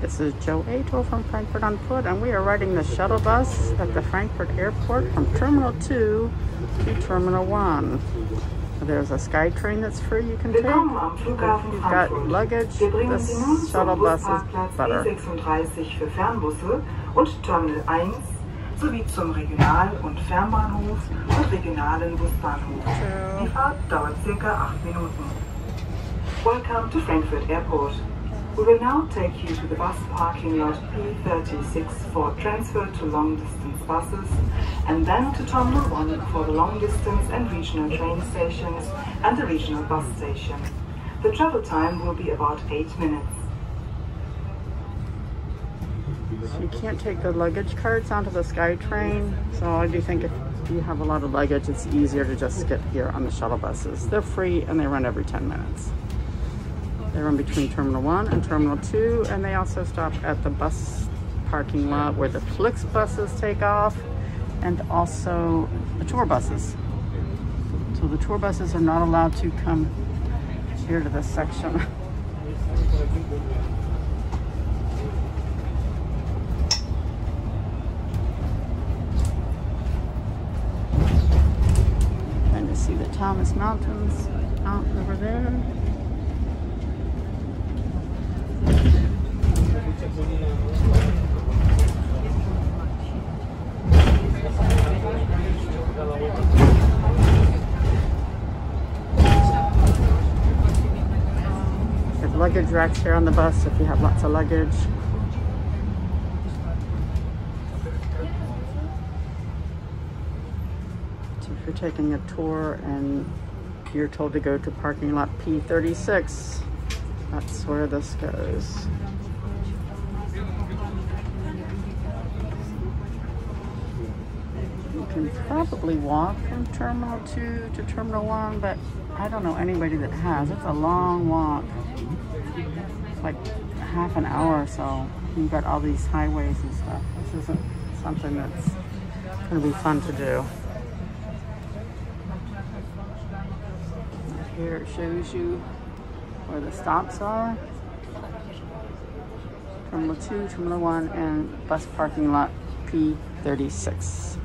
this is Joe Ato from Frankfurt on Foot, and we are riding the shuttle bus at the Frankfurt Airport from Terminal 2 to Terminal 1. There's a SkyTrain that's free you can take. If you've got luggage, this shuttle bus is better. E36 für Fernbusse und Terminal 1 sowie zum Regional- und Fernbahnhof und regionalen Busbahnhof. Die Fahrt dauert circa 8 Minuten. Welcome to Frankfurt Airport. We will now take you to the bus parking lot P36 for transfer to long distance buses and then to Terminal 1 for the long distance and regional train stations and the regional bus station. The travel time will be about 8 minutes. So you can't take the luggage carts onto the SkyTrain. So I do think if you have a lot of luggage, it's easier to just get here on the shuttle buses. They're free and they run every 10 minutes. They run between Terminal 1 and Terminal 2, and they also stop at the bus parking lot where the Flix buses take off and also the tour buses. So the tour buses are not allowed to come here to this section. Trying to see the Taunus Mountains out over there. Luggage racks here on the bus if you have lots of luggage. So if you're taking a tour and you're told to go to parking lot P36, that's where this goes. You can probably walk from Terminal 2 to Terminal 1, but I don't know anybody that has. It's a long walk. It's like half an hour or so. You've got all these highways and stuff. This isn't something that's going to be fun to do. Here it shows you where the stops are. Terminal 2, Terminal 1, and bus parking lot P36.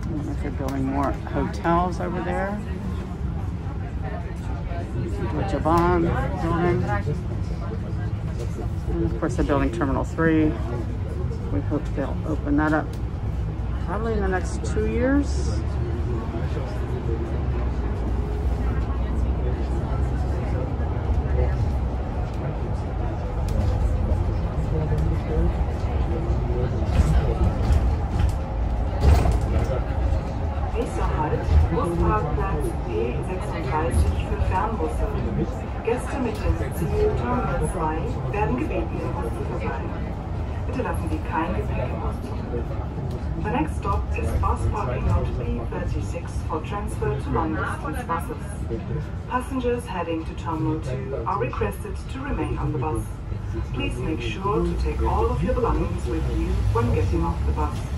I don't if they're building more hotels over there. Deutsche Bahn building. And of course, they're building Terminal 3. We hope they'll open that up probably in the next two years. Terminal 2 werden gebeten, im Bus zu verweilen. Bitte lassen Sie kein Gepäck im Bus. The next stop is bus parking lot P36 for transfer to long distance buses. Passengers heading to Terminal 2 are requested to remain on the bus. Please make sure to take all of your belongings with you when getting off the bus.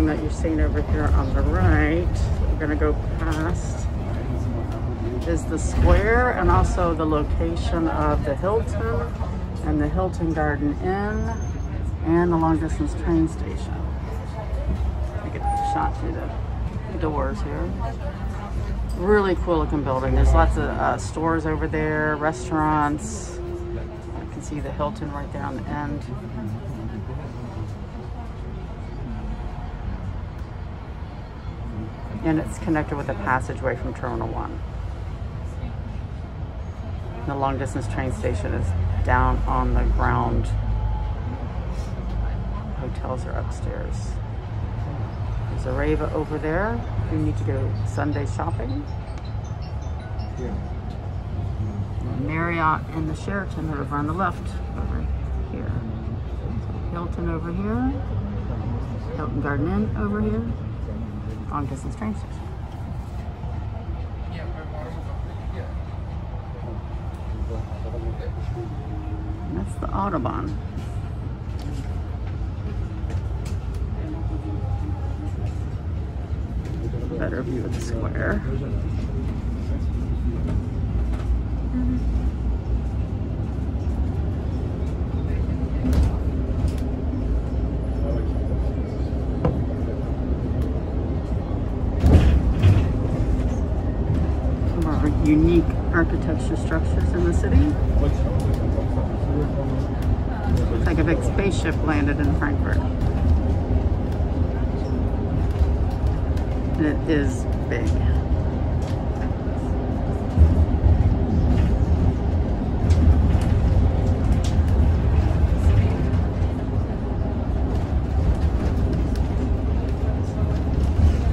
building that you're seeing over here on the right, we're gonna go past, is the Squaire and also the location of the Hilton and the Hilton Garden Inn and the long distance train station. I get a shot through the doors here. Really cool looking building. There's lots of uh, stores over there, restaurants. You can see the Hilton right there on the end. And it's connected with a passageway from Terminal 1. The long distance train station is down on the ground. Hotels are upstairs. There's a Rewe over there. You need to go Sunday shopping. Yeah. Marriott and the Sheraton are over on the left over here. Hilton over here. Hilton Garden Inn over here. Long distance train station. And that's the Autobahn. Better view of the Squaire. Unique architecture structures in the city. It's like a big spaceship landed in Frankfurt. And it is big.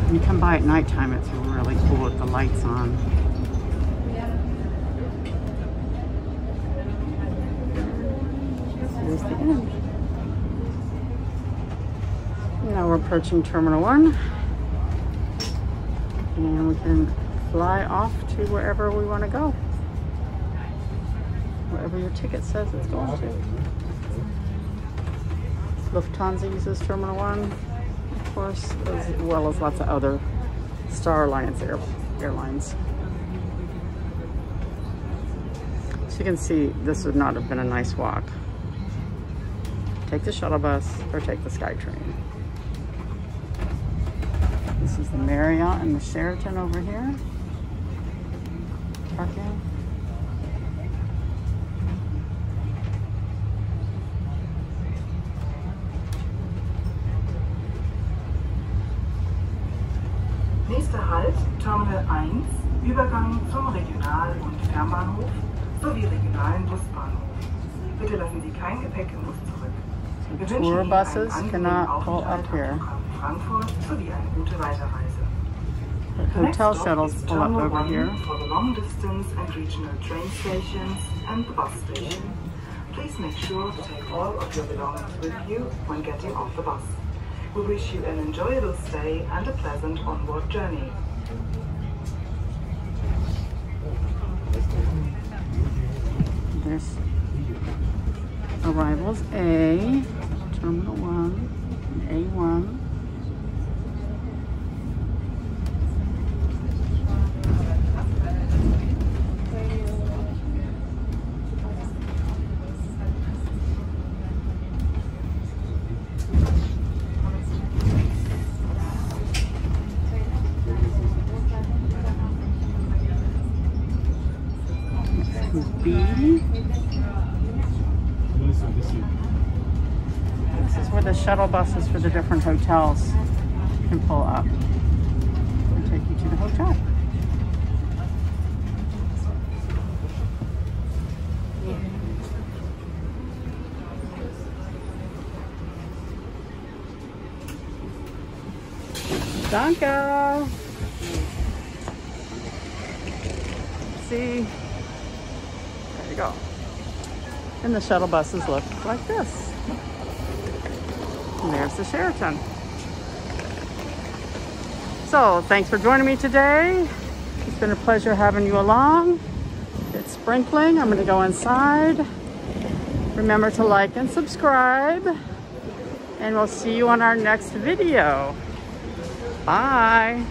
When you come by at nighttime, it's really cool with the lights on. There's the end. Now we're approaching Terminal 1. And we can fly off to wherever we want to go. Wherever your ticket says it's going to. Lufthansa uses Terminal 1, of course, as well as lots of other Star Alliance air, airlines. So you can see this would not have been a nice walk take the shuttle bus or take the SkyTrain. This is the Marriott and the Sheraton over here. Parking. Nächster Halt, Terminal 1, Übergang zum Regional- und Fernbahnhof sowie regionalen Busbahnhof. Bitte lassen Sie kein Gepäck im Bus zurück. tour buses cannot pull up here. Hotel shuttles pull up over here. For the long distance and regional train stations and the bus station. Please make sure to take all of your belongings with you when getting off the bus. We wish you an enjoyable stay and a pleasant onward journey. There's arrivals A. Terminal 1, A1. The shuttle buses for the different hotels can pull up and take you to the hotel. Danke. See, there you go. And the shuttle buses look like this. And there's the Sheraton. So thanks for joining me today. It's been a pleasure having you along. It's sprinkling. I'm going to go inside. Remember to like and subscribe. And we'll see you on our next video. Bye.